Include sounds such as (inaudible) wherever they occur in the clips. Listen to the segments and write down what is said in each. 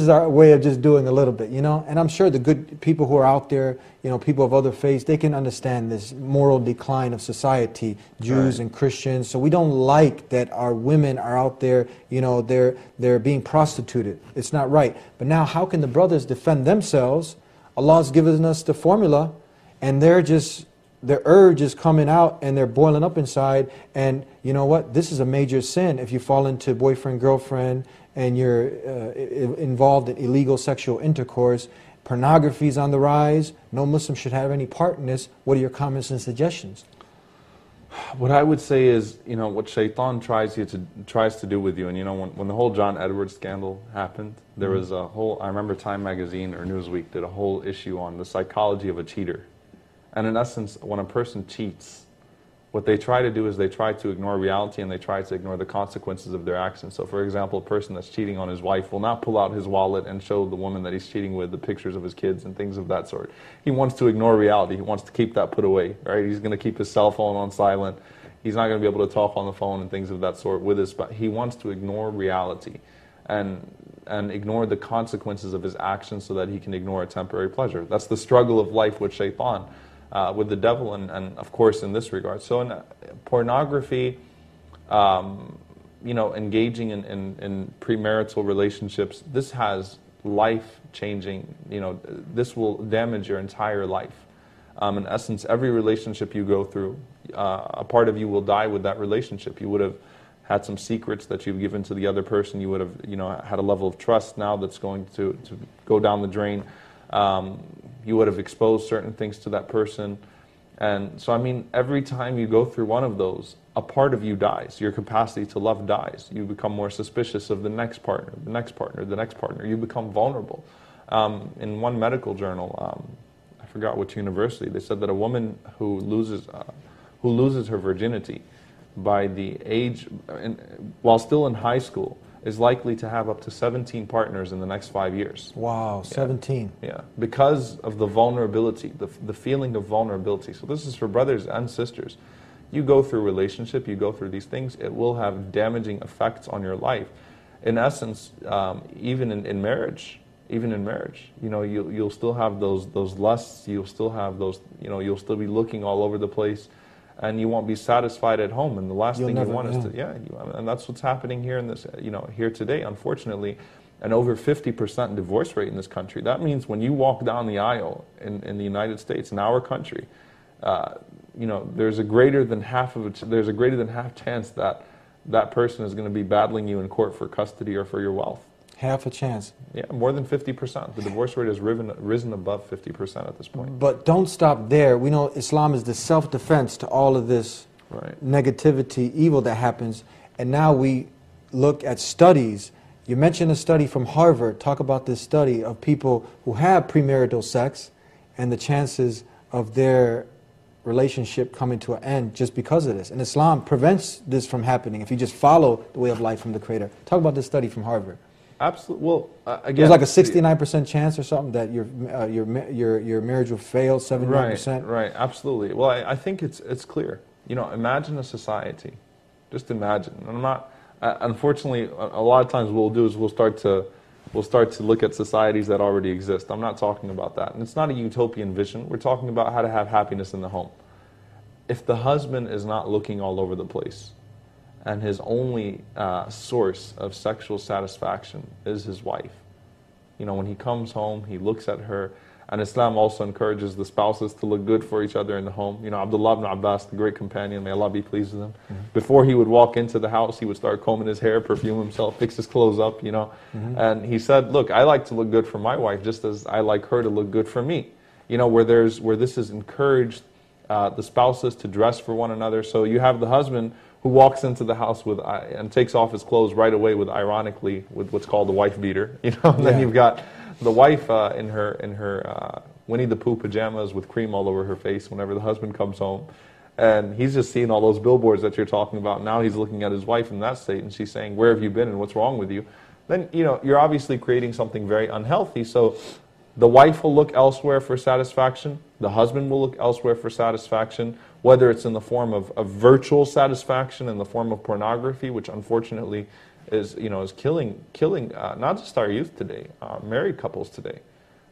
is our way of just doing a little bit, you know? And I'm sure the good people who are out there, you know, people of other faiths, they can understand this moral decline of society, Jews Right. and Christians. So we don't like that our women are out there, you know, they're, they're being prostituted. It's not right. But now, how can the brothers defend themselves? Allah's given us the formula, and they're just, their urge is coming out and they're boiling up inside. And you know what? This is a major sin if you fall into boyfriend, girlfriend, and you're uh, i- involved in illegal sexual intercourse. Pornography is on the rise. No Muslim should have any part in this. What are your comments and suggestions? What I would say is, you know, what Shaitan tries you to tries to do with you, and you know, when, when the whole John Edwards scandal happened, there was a whole. I remember Time Magazine or Newsweek did a whole issue on the psychology of a cheater, and in essence, when a person cheats, what they try to do is they try to ignore reality and they try to ignore the consequences of their actions. So, for example, a person that's cheating on his wife will not pull out his wallet and show the woman that he's cheating with the pictures of his kids and things of that sort. He wants to ignore reality. He wants to keep that put away, right? He's going to keep his cell phone on silent. He's not going to be able to talk on the phone and things of that sort with his. But he wants to ignore reality, and and ignore the consequences of his actions so that he can ignore a temporary pleasure. That's the struggle of life with shaitan, uh, with the devil, and, and of course in this regard. So in uh, pornography, um, you know, engaging in, in, in premarital relationships, this has life changing, you know, this will damage your entire life. Um, in essence, every relationship you go through, uh, a part of you will die with that relationship. You would have had some secrets that you've given to the other person. You would have, you know, had a level of trust now that's going to, to go down the drain. Um, you would have exposed certain things to that person. And so, I mean, every time you go through one of those, a part of you dies. Your capacity to love dies. You become more suspicious of the next partner, the next partner, the next partner. You become vulnerable. Um, in one medical journal, um, I forgot which university, they said that a woman who loses, uh, who loses her virginity by the age, in, while still in high school, is likely to have up to 17 partners in the next five years. Wow, 17. Yeah, because of the vulnerability, the, the feeling of vulnerability. So this is for brothers and sisters. You go through relationship, you go through these things, it will have damaging effects on your life. In essence, um, even in, in marriage, even in marriage, you know, you, you'll still have those, those lusts, you'll still have those, you know, you'll still be looking all over the place and you won't be satisfied at home. And the last You'll thing you want is to, yeah, you, and that's what's happening here in this, you know, here today, unfortunately, an over 50% divorce rate in this country. That means when you walk down the aisle in, in the United States, in our country, uh, you know, there's a greater than half of a, there's a greater than half chance that that person is going to be battling you in court for custody or for your wealth. Half a chance. Yeah, more than 50%. The divorce rate has risen, risen above 50% at this point. But don't stop there. We know Islam is the self defense to all of this Right. negativity, evil that happens. And now we look at studies. You mentioned a study from Harvard. Talk about this study of people who have premarital sex and the chances of their relationship coming to an end just because of this. And Islam prevents this from happening if you just follow the way of life from the Creator. Talk about this study from Harvard. Absolutely. Well, uh, again, There's like a 69% chance or something that your, uh, your, your, your marriage will fail, 79%. Right, right, absolutely. Well, I, I think it's it's clear. You know, imagine a society. Just imagine. And I'm not. Uh, unfortunately, a, a lot of times what we'll do is we'll start to we'll start to look at societies that already exist. I'm not talking about that, and it's not a utopian vision. We're talking about how to have happiness in the home. If the husband is not looking all over the place, and his only uh, source of sexual satisfaction is his wife, you know, when he comes home, he looks at her. And Islam also encourages the spouses to look good for each other in the home. You know, Abdullah ibn Abbas, the great companion, may Allah be pleased with him. Before he would walk into the house, he would start combing his hair, perfume himself, fix his clothes up, you know. And he said, look, I like to look good for my wife just as I like her to look good for me. You know, where, there's, where this is encouraged, uh, the spouses to dress for one another. So you have the husband who walks into the house with uh, and takes off his clothes right away with ironically with what's called the wife beater (laughs) you know? And then Yeah. you've got the wife uh, in her in her uh, Winnie the Pooh pajamas with cream all over her face whenever the husband comes home. And he's just seeing all those billboards that you're talking about. Now he's looking at his wife in that state and she's saying where have you been and what's wrong with you? Then you know you're obviously creating something very unhealthy. So the wife will look elsewhere for satisfaction. The husband will look elsewhere for satisfaction, whether it's in the form of, of virtual satisfaction, in the form of pornography, which unfortunately is you know is killing killing uh, not just our youth today, uh, married couples today.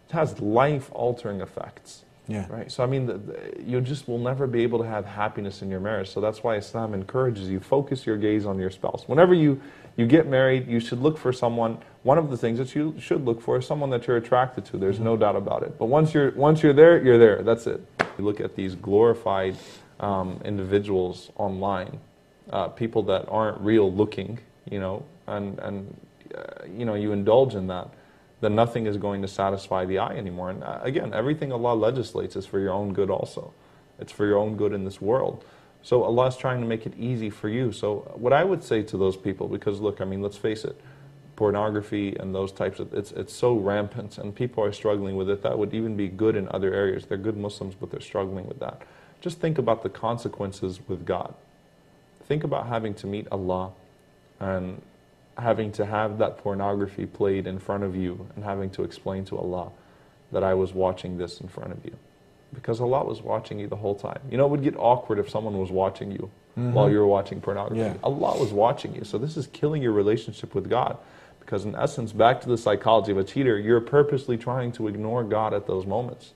It has life altering effects. Yeah. Right. So I mean, the, the, you just will never be able to have happiness in your marriage. So that's why Islam encourages you focus your gaze on your spouse. Whenever you you get married, you should look for someone. One of the things that you should look for is someone that you're attracted to. There's no doubt about it. But once you're once you're there, you're there. That's it. You look at these glorified um, individuals online, uh, people that aren't real looking, you know, and and uh, you know you indulge in that then nothing is going to satisfy the eye anymore. And uh, again, everything Allah legislates is for your own good also. It's for your own good in this world. So Allah is trying to make it easy for you. So what I would say to those people, because look, I mean, let's face it, pornography and those types of, it's, it's so rampant and people are struggling with it. That would even be good in other areas. They're good Muslims, but they're struggling with that. Just think about the consequences with God. Think about having to meet Allah and having to have that pornography played in front of you and having to explain to Allah that I was watching this in front of you. Because Allah was watching you the whole time. You know, it would get awkward if someone was watching you mm-hmm. while you were watching pornography. Yeah. Allah was watching you. So this is killing your relationship with God. Because in essence, back to the psychology of a cheater, you're purposely trying to ignore God at those moments.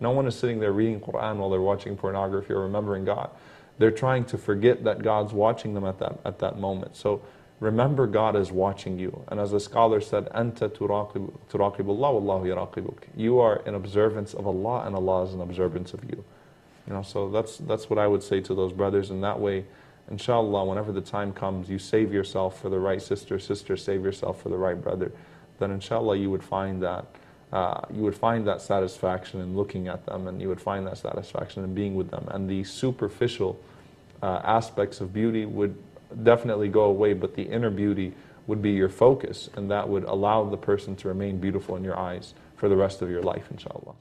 No one is sitting there reading Quran while they're watching pornography or remembering God. They're trying to forget that God's watching them at that, at that moment. So Remember God is watching you. And as a scholar said, Anta turaqibullah wallahu. You are in observance of Allah and Allah is an observance of you. You know, so that's that's what I would say to those brothers. And that way, inshallah, whenever the time comes, you save yourself for the right sister, sister, save yourself for the right brother. Then inshallah you would find that uh, you would find that satisfaction in looking at them and you would find that satisfaction in being with them. And the superficial uh, aspects of beauty would definitely go away, but the inner beauty would be your focus, and that would allow the person to remain beautiful in your eyes for the rest of your life, inshallah.